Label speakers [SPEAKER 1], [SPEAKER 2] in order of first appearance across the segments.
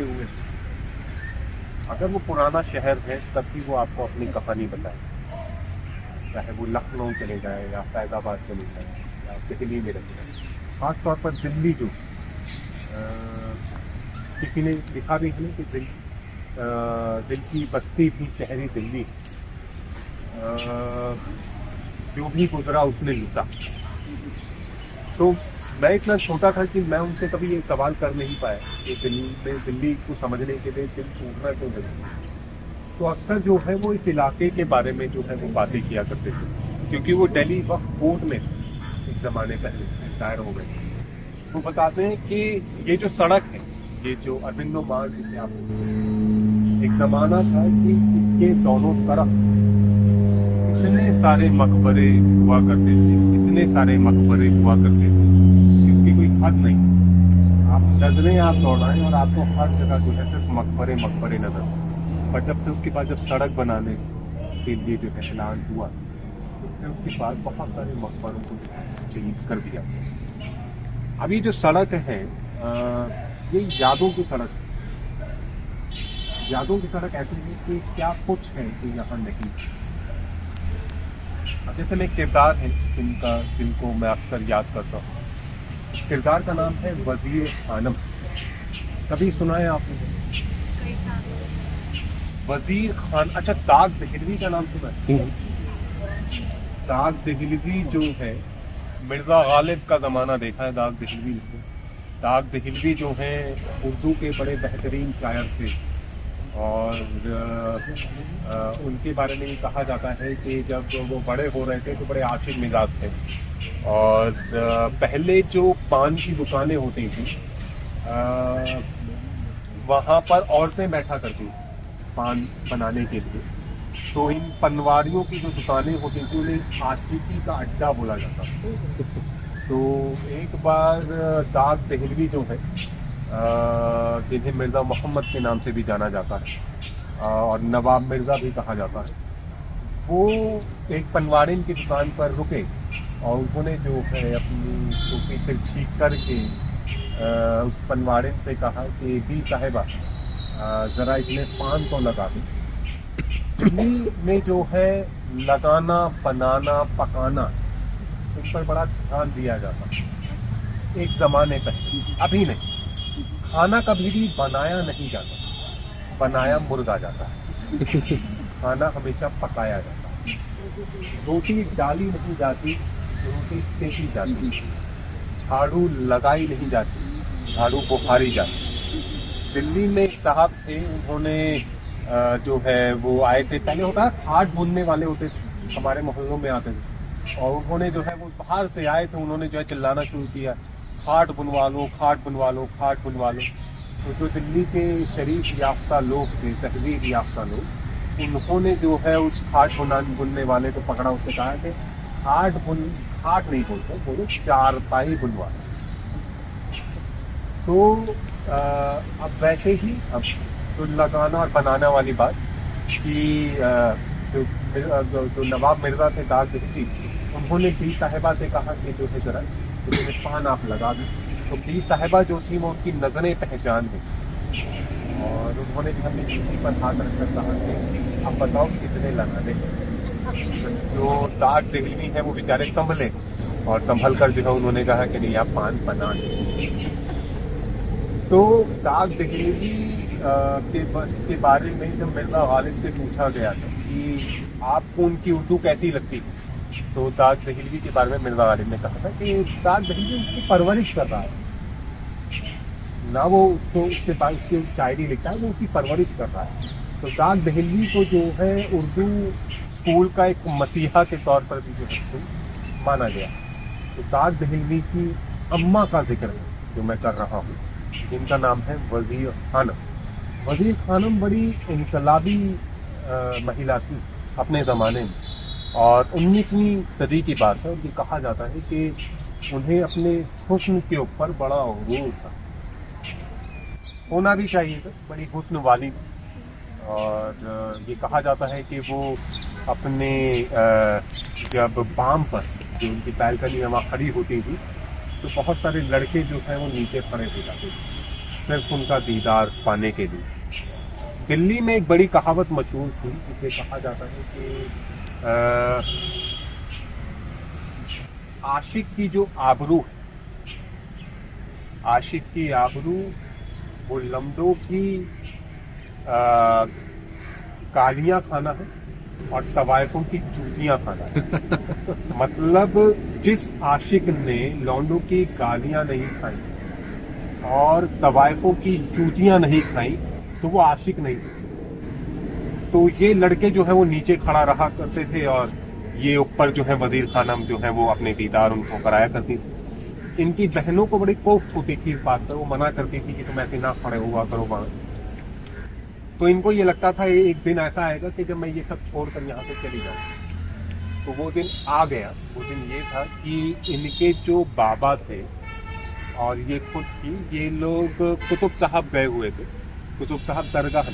[SPEAKER 1] टूटे हुए। अगर वो पुराना शहर है तभी वो आपको अपनी कहानी बताए। चाहे वो लखनऊ चले जाए या फैजाबाद चले जाए या दिल्ली में रह जाए। खास तौर पर दिल्ली जो किसी ने लिखा भी है कि दिल दिल की बस्ती भी शहरी दिल्ली अ, जो भी गुजरा उसने लूटा। तो मैं इतना छोटा था कि मैं उनसे कभी ये सवाल कर नहीं पाया कि दिल्ली में, दिल्ली को समझने के लिए दिल टूटना क्यों ज़रूरी तो अक्सर जो है वो इस इलाके के बारे में जो है वो बातें किया करते थे, क्योंकि वो दिल्ली वक्त कोर्ट में एक जमाने पहले रिटायर हो गए वो बताते हैं कि ये जो सड़क है, ये जो अरविंदो मार्ग जिसे आप एक जमाना था कि इसके दोनों तरफ़ इतने सारे मकबरे हुआ करते थे, इतने सारे मकबरे हुआ करते थे कि उसकी कोई हद नहीं। आप नज़रें आप दौड़ाएँ और आपको हर जगह जो है सिर्फ़ मकबरे मकबरे नज़र पर जब से उसके बाद जब सड़क बनाने के लिए जो है ऐलान हुआ, उसने उसके बाद बहुत सारे मकबरों को चेंज कर दिया। अभी जो सड़क है ये यादों की सड़क यादों की सड़क ऐसी है कि क्या कुछ है कि यहाँ नहीं। जैसे में एक किरदार है जिनका जिनको मैं अक्सर याद करता हूँ। किरदार का नाम है वज़ीर खानम कभी सुना है आपने? वज़ीर खान अच्छा दाग दहलवी का नाम सुना है? दाग दहलवी जो है मिर्ज़ा गालिब का जमाना देखा है दाग दहलवी ने। दाग दहलवी जो है उर्दू के बड़े बेहतरीन शायर थे। और उनके बारे में कहा जाता है कि जब वो बड़े हो रहे थे तो बड़े आशिक मिजाज थे। और पहले जो पान की दुकानें होती थी वहाँ पर औरतें बैठा करती पान बनाने के लिए। तो इन पनवारियों की जो दुकानें होती थी, उन्हें आशिकी का अड्डा बोला जाता तो एक बार, दाग दहलवी जो है जिन्हें मिर्ज़ा मोहम्मद के नाम से भी जाना जाता है। और नवाब मिर्ज़ा भी कहा जाता है। वो एक पनवारिन की दुकान पर रुके और उन्होंने जो है अपनी टोपी से छीक करके उस पनवारिन से कहा कि बी साहिबा ज़रा इतने पान तो लगा दें। दिल्ली में जो है लगाना, बनाना, पकाना उस पर बड़ा ध्यान दिया जाता है। एक जमाने पहले, अभी नहीं। खाना कभी भी बनाया नहीं जाता। बनाया मुर्गा जाता है। खाना हमेशा पकाया जाता है। रोटी डाली नहीं जाती, रोटी सेकी जाती। झाड़ू लगाई नहीं जाती, झाड़ू बुखारी जाती। दिल्ली में एक साहब थे, उन्होंने जो है, वो आए थे। पहले होता खाट बुनने वाले होते हमारे मोहल्लों में आते थे। और उन्होंने जो है, वो बाहर से आए थे, उन्होंने जो है, चिल्लाना शुरू किया। खाट बुनवा लो खाट बुनवा लो खाट बनवा लो। तो जो दिल्ली के शरीफ याफ्ता लोग थे तहजीब याफ्ता लोग उन्होंने जो है उस खाट बुना बुनने वाले को पकड़ा उसने कहा कि खाट बुन खाट नहीं बोलते बोलो चारपाई बुनवा तो अ, अब वैसे ही अब तो लगाना और बनाना वाली बात कि जो जो, जो नवाब मिर्ज़ा थे दाग दिखती उन्होंने बी साहिबा से कहा कि जो है जरा मुझे पान आप लगा दें। तो बी साहिबा जो थी वो उनकी नज़रें पहचान गई और उन्होंने भी हमें किसी पर हाथ रखकर कहा कि अब बताओ कितने लगा दें जो दाग दहलवी है वो बेचारे संभले। और संभल कर जो है उन्होंने कहा कि नहीं आप पान बना तो दाग दहलवी के, के बारे में जब मिर्ज़ा गालिब से पूछा गया था कि आपको उनकी उर्दू कैसी लगती? है तो दाग दहलवी के बारे में मिर्ज़ा गालिब ने कहा था कि दाग दहलवी उसकी परवरिश कर रहा है। ना वो उसको उसके पास उसकी शायरी लिखता है, वो उसकी परवरिश कर रहा है। तो दाग दहलवी को जो है उर्दू स्कूल का एक मसीहा के तौर पर भी जो है माना गया। तो दाग दहलवी की अम्मा का ज़िक्र है जो मैं कर रहा हूँ। इनका नाम है वज़ीर खानम। वज़ीर खानम बड़ी इनकलाबी महिला थी अपने ज़माने में। और 19वीं सदी की बात है ये कहा जाता है कि उन्हें अपने हुस्न के ऊपर बड़ा गुरूर था। होना भी चाहिए बस बड़ी हुस्न वाली। और ये कहा जाता है कि वो अपने जब बाम पर जो उनकी बैलकनी वहाँ खड़ी होती थी तो बहुत सारे लड़के जो हैं वो नीचे खड़े हो जाते थे, सिर्फ़ उनका दीदार पाने के लिए। दिल्ली में एक बड़ी कहावत मशहूर थी जिसे कहा जाता है कि आशिक की जो आबरू है आशिक की आबरू वो लम्डों की कालियाँ खाना है और तवायफों की जूतियाँ खाना है। मतलब जिस आशिक ने लौंडों की गालियाँ नहीं खाई और तवायफों की जूतियाँ नहीं खाई तो वो आशिक नहीं थे। तो ये लड़के जो है वो नीचे खड़ा रहा करते थे और ये ऊपर जो है वज़ीर खानम जो है वो अपने दीदार उनको कराया करती थी। इनकी बहनों को बड़ी कोफ्त होती थी इस बात पर। वो मना करती थी कि तुम ऐसे ना खड़े हुआ करो वहाँ। तो इनको ये लगता था एक दिन ऐसा आएगा कि जब मैं ये सब छोड़कर यहाँ से चली जाऊँ। तो वो दिन आ गया। वो दिन ये था कि इनके जो बाबा थे और ये खुद थी, ये लोग कुतुब साहब गए हुए थे। कुतुब साहब दरगाह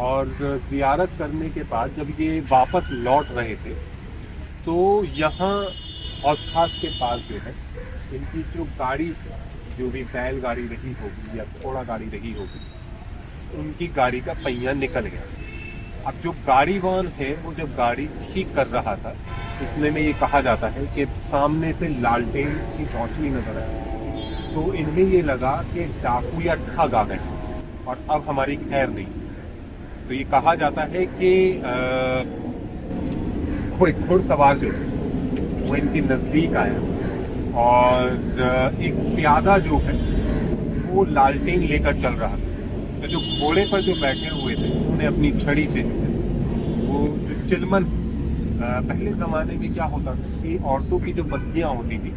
[SPEAKER 1] और जियारत करने के बाद जब ये वापस लौट रहे थे तो यहाँ हौस खास के पास जो है, इनकी जो गाड़ी जो भी बैल गाड़ी रही होगी या घोड़ा गाड़ी रही होगी, उनकी गाड़ी का पहिया निकल गया। अब जो गाड़ी वाहन है वो जब गाड़ी ठीक कर रहा था इतने में ये कहा जाता है कि सामने से लालटेन की रोशनी नज़र आई तो इन्हें ये लगा कि डाकू या ठग आ गए। और अब हमारी खैर नहीं। तो ये कहा जाता है कि कोई घुड़सवार जो वो इनके नज़दीक आया। और एक प्यादा जो है, वो लालटेन लेकर चल रहा था। तो जो घोड़े पर जो बैठे हुए थे, उन्होंने अपनी छड़ी से वो जो चिलमन पहले जमाने में क्या होता था कि औरतों की जो बत्तियाँ होती थी,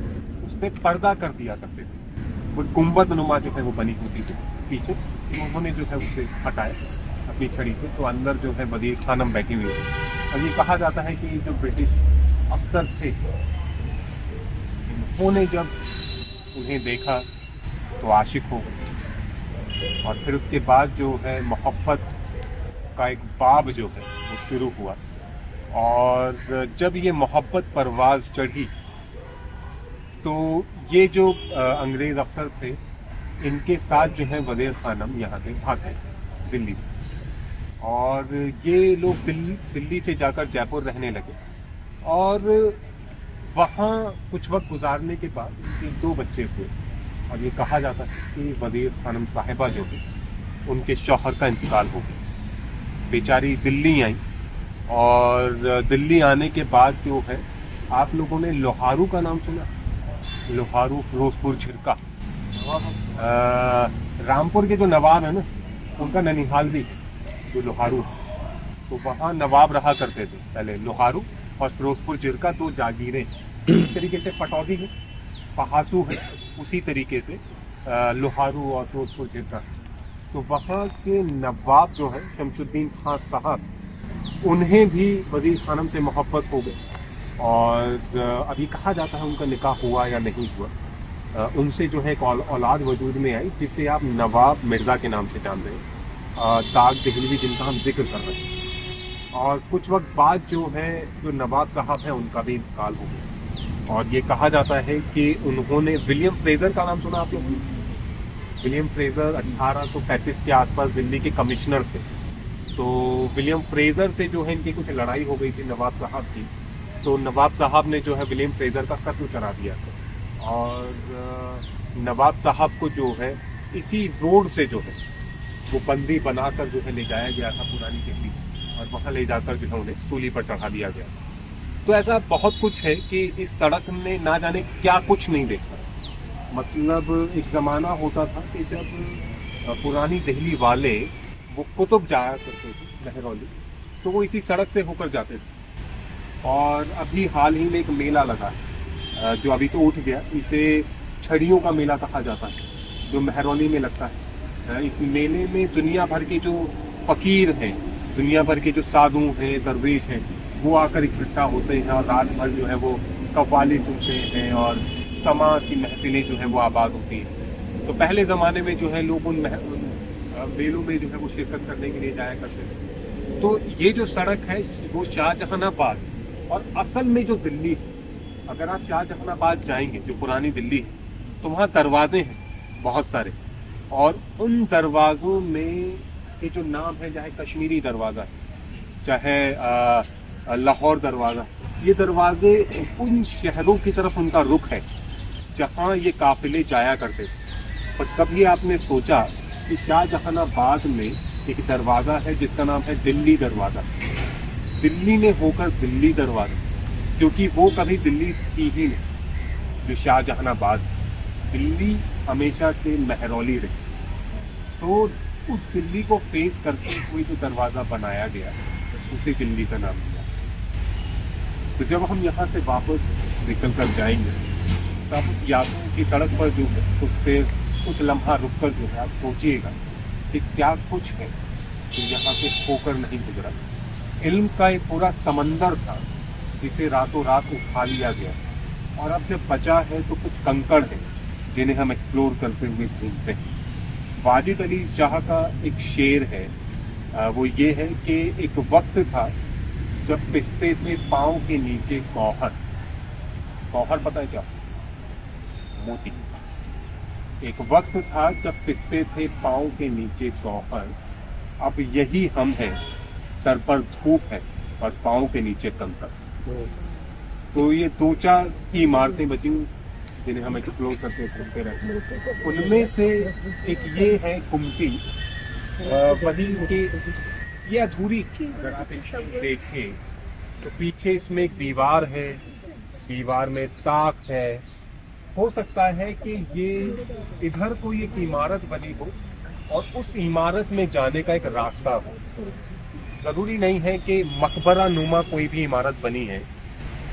[SPEAKER 1] उस पर पर्दा कर दिया करते थे। वो गुंबद नुमा जो है, वो बनी होती थी पीछे। उन्होंने जो है उसे हटाया अपनी छड़ी से तो अंदर जो है बदीर खानम बैठी हुई थी और ये कहा जाता है कि जो ब्रिटिश अफसर थे, उन्होंने जब उन्हें देखा तो आशिक हो और फिर उसके बाद जो है मोहब्बत का एक बाब जो है वो शुरू हुआ। और जब ये मोहब्बत परवाज चढ़ी तो ये जो अंग्रेज़ अफसर थे इनके साथ जो है वज़ीर खानम यहाँ से भागे दिल्ली से और ये लोग दिल्ली दिल्ली से जाकर जयपुर रहने लगे। और वहाँ कुछ वक्त गुजारने के बाद उनके दो बच्चे हुए। और ये कहा जाता है कि वज़ीर खानम साहिबा जो है उनके शौहर का इंतकाल हो गया। बेचारी दिल्ली आई और दिल्ली आने के बाद जो है, आप लोगों ने लोहारू का नाम सुना? लोहारू फिरोजपुर छिड़का रामपुर के जो नवाब है ना, उनका ननिहाल भी है जो लोहारू है। तो वहाँ नवाब रहा करते थे, पहले लोहारू और फिरोजपुर चिरका दो जागीरें। इस तरीके से पटौदी है, पहासू है, उसी तरीके से लोहारू और फिरोजपुर जितना तो वहाँ के नवाब जो है, शमशुद्दीन खान साहब, उन्हें भी वज़ीर खानम से मोहब्बत हो गई। और अभी कहा जाता है उनका निकाह हुआ या नहीं हुआ। उनसे जो है एक औलाद वजूद में आई, जिसे आप नवाब मिर्ज़ा के नाम से जान रहे हैं ताग दहलवी जिनका हम ज़िक्र कर रहे हैं। और कुछ वक्त बाद जो है, जो नवाब साहब है, उनका भी इंतकाल हो गया। और ये कहा जाता है कि उन्होंने विलियम फ्रेजर का नाम सुना आप लोग विलियम फ्रेजर 1835 के आसपास दिल्ली के कमिश्नर थे। तो विलियम फ्रेजर से जो है इनकी कुछ लड़ाई हो गई थी नवाब साहब की। तो नवाब साहब ने जो है विलियम फ्रेजर का कत्ल करा दिया था। और नवाब साहब को जो है, इसी रोड से जो है, वो बंदी बनाकर जो है ले जाया गया था पुरानी दिल्ली। और वहाँ ले जाकर जो है उन्हें सूली पर चढ़ा दिया गया तो ऐसा बहुत कुछ है कि इस सड़क ने ना जाने क्या कुछ नहीं देखा। मतलब एक ज़माना होता था कि जब पुरानी दिल्ली वाले वो कुतुब जाया करते थे, लहरौली तो वो इसी सड़क से होकर जाते थे। और अभी हाल ही में एक मेला लगा है। जो अभी तो उठ गया, इसे छड़ियों का मेला कहा जाता है, जो महरौली में लगता है। इस मेले में दुनिया भर के जो फकीर हैं, दुनिया भर के जो साधु हैं, दरवेश हैं, वो आकर इकट्ठा होते हैं और रात भर जो है वो कव्वाली सुनते हैं और समा की महफिलें जो है वो आबाद होती हैं। तो पहले ज़माने में जो है लोग उन मेलों में जो है वो शिरकत करने के लिए जाया करते थे। तो ये जो सड़क है, वो शाहजहानाबाद और असल में जो दिल्ली है अगर आप शाहजहानाबाद जाएँगे, जो पुरानी दिल्ली है तो वहाँ दरवाजे हैं, बहुत सारे। और उन दरवाजों में ये जो नाम है चाहे कश्मीरी दरवाज़ा है, चाहे लाहौर दरवाज़ा ये दरवाजे उन शहरों की तरफ़ उनका रुख है, जहाँ ये काफिले जाया करते थे। पर कभी आपने सोचा कि शाहजहानाबाद में एक दरवाज़ा है, जिसका नाम है दिल्ली दरवाज़ा। दिल्ली में होकर दिल्ली दरवाज़ा। क्योंकि वो कभी दिल्ली थी ही नहीं। जो शाहजहानाबाद, दिल्ली हमेशा से महरौली रही। तो उस दिल्ली को फेस करते हुए जो दरवाज़ा बनाया गया, उसे दिल्ली का नाम दिया। तो जब हम यहाँ से वापस निकल कर जाएँगे तो आप उस यात्रा की सड़क पर जो है, उस पर कुछ लम्हा रुक कर जो है, आप सोचिएगा कि क्या कुछ है जो यहाँ से होकर नहीं गुजरा। इल्म का एक पूरा समंदर था। जिसे रातों रात उठा लिया गया। और अब जब बचा है तो कुछ कंकड़ है, जिन्हें हम एक्सप्लोर करते हुए घूमते हैं। वाजिद अली शाह का एक शेर है। वो ये है कि एक वक्त था जब पिस्ते थे पाँव के नीचे गौहर। गौहर पता है क्या? मोती। एक वक्त था जब पिस्ते थे पाँव के नीचे गौहर। अब यही हम हैं, सर पर धूप है और पाँव के नीचे कंकर तो ये दो चार की इमारतें बची जिन्हें हम एक्सप्लोर करते घूमते रहते हैं। उनमें से एक ये है कुमटी वही के ये अधूरी देखें तो पीछे इसमें एक दीवार है। दीवार में ताक है। हो सकता है कि ये इधर कोई एक इमारत बनी हो, और उस इमारत में जाने का एक रास्ता हो। ज़रूरी नहीं है कि मकबरा नुमा कोई भी इमारत बनी है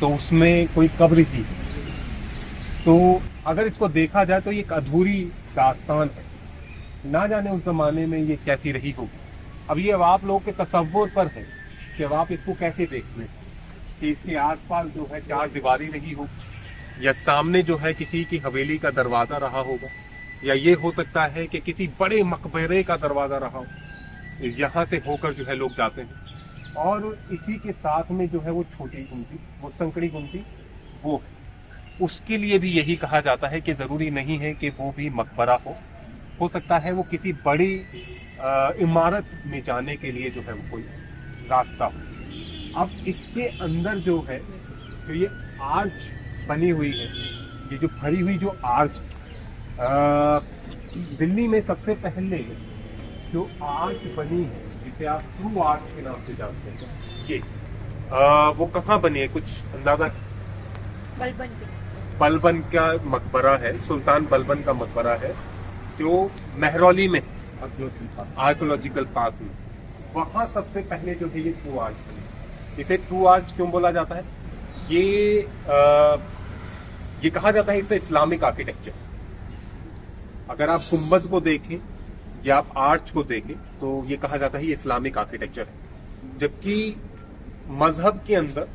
[SPEAKER 1] तो उसमें कोई कब्र थी तो अगर इसको देखा जाए तो ये एक अधूरी दास्तान है। ना जाने उस जमाने में ये कैसी रही होगी। अब ये अब आप लोग के तस्वुर पर है कि अब आप इसको कैसे देखते हैं कि इसके आसपास जो है चार दीवारी रही हो, या सामने जो है किसी की हवेली का दरवाज़ा रहा होगा, या ये हो सकता है कि किसी बड़े मकबरे का दरवाज़ा रहा हो। यहाँ से होकर जो है लोग जाते हैं। और इसी के साथ में जो है वो छोटी गुमती वो संकड़ी गुमती वो उसके लिए भी यही कहा जाता है कि ज़रूरी नहीं है कि वो भी मकबरा हो। हो सकता है वो किसी बड़ी इमारत में जाने के लिए जो है वो कोई रास्ता हो। अब इसके अंदर जो है तो ये आर्च बनी हुई है, ये जो भरी हुई जो आर्च दिल्ली में सबसे पहले जो आर्च बनी है जिसे आप ट्रू आर्च के नाम से जानते हैं। ये आ, वो कहाँ बनी है? कुछ अंदाज़ा? बलबन बलबन का मकबरा है। सुल्तान बलबन का मकबरा है जो महरौली में आर्कोलॉजिकल पार्क में। वहाँ सबसे पहले जो है ये ट्रू आर्च बनी इसे ट्रू आर्च क्यों बोला जाता है? ये आ, ये कहा जाता है इट्स इस्लामिक आर्किटेक्चर अगर आप गुंबद को देखें या आप आर्च को देखें तो ये कहा जाता है इस्लामिक आर्किटेक्चर है। जबकि मज़हब के अंदर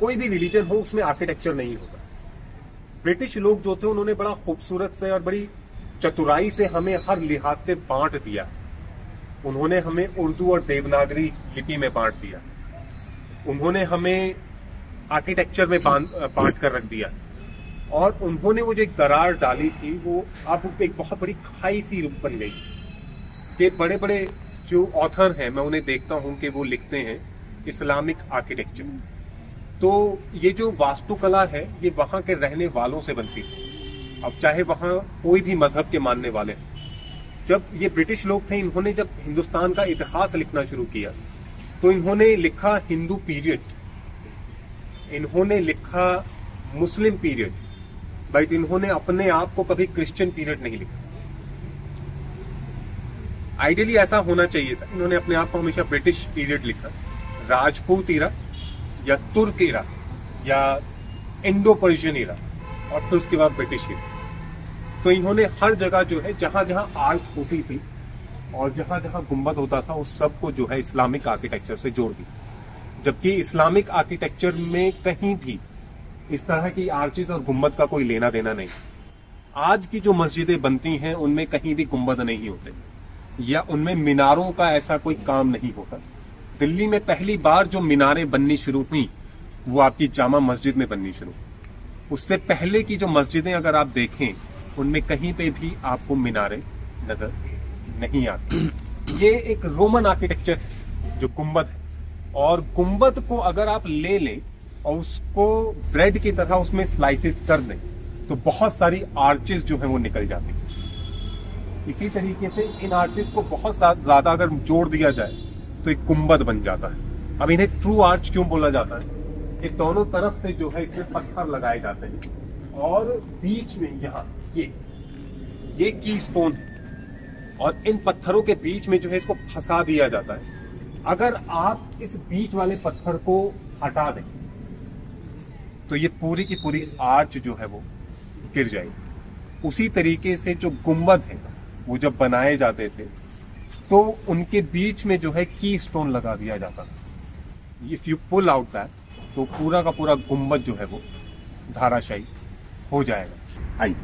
[SPEAKER 1] कोई भी रिलीजन हो, उसमें आर्किटेक्चर नहीं होता। ब्रिटिश लोग जो थे, उन्होंने बड़ा खूबसूरत से और बड़ी चतुराई से हमें हर लिहाज से बांट दिया। उन्होंने हमें उर्दू और देवनागरी लिपि में बांट दिया। उन्होंने हमें आर्किटेक्चर में बांट कर रख दिया। और उन्होंने वो जो एक दरार डाली थी, वो अब एक बहुत बड़ी खाई सी रूप बन गई। कि बड़े बड़े जो ऑथर हैं, मैं उन्हें देखता हूँ कि वो लिखते हैं इस्लामिक आर्किटेक्चर तो ये जो वास्तुकला है, ये वहाँ के रहने वालों से बनती है। अब चाहे वहाँ कोई भी मज़हब के मानने वाले जब ये ब्रिटिश लोग थे, इन्होंने जब हिंदुस्तान का इतिहास लिखना शुरू किया तो इन्होंने लिखा हिंदू पीरियड इन्होंने लिखा मुस्लिम पीरियड बट इन्होंने अपने आप को कभी क्रिश्चियन पीरियड नहीं लिखा। आइडियली ऐसा होना चाहिए था। इन्होंने अपने आप को हमेशा ब्रिटिश पीरियड लिखा। राजपूत इरा या तुर्क इरा या इंडो पर्शियन इरा और फिर उसके बाद ब्रिटिश इरा तो इन्होंने हर जगह जो है जहाँ जहाँ आर्च होती थी और जहाँ जहाँ गुंबद होता था, उस सबको जो है इस्लामिक आर्किटेक्चर से जोड़ दिया। जबकि इस्लामिक आर्किटेक्चर में कहीं भी इस तरह की आर्चेज और गुंबद का कोई लेना देना नहीं। आज की जो मस्जिदें बनती हैं, उनमें कहीं भी गुंबद नहीं होते। या उनमें मीनारों का ऐसा कोई काम नहीं होता। दिल्ली में पहली बार जो मीनारें बननी शुरू हुई, वो आपकी जामा मस्जिद में बननी शुरू उससे पहले की जो मस्जिदें अगर आप देखें, उनमें कहीं पे भी आपको मीनारें नज़र नहीं आती। ये एक रोमन आर्किटेक्चर है जो गुंबद है। और गुंबद को अगर आप ले लें और उसको ब्रेड की तरह उसमें स्लाइसेस कर दें तो बहुत सारी आर्चेस जो है वो निकल जाती इसी तरीके से इन आर्चेस को बहुत ज़्यादा अगर जोड़ दिया जाए तो एक गुंबद बन जाता है। अब इन्हें ट्रू आर्च क्यों बोला जाता है? कि दोनों तरफ़ से जो है इसमें पत्थर लगाए जाते हैं। और बीच में यहाँ, ये ये की स्टोन और इन पत्थरों के बीच में जो है इसको फंसा दिया जाता है। अगर आप इस बीच वाले पत्थर को हटा दें तो ये पूरी की पूरी आर्च जो है वो गिर जाएगी। उसी तरीके से जो गुंबद है वो जब बनाए जाते थे तो उनके बीच में जो है की स्टोन लगा दिया जाता था। If you pull out that तो पूरा का पूरा गुंबद जो है वो धाराशाही हो जाएगा। आइए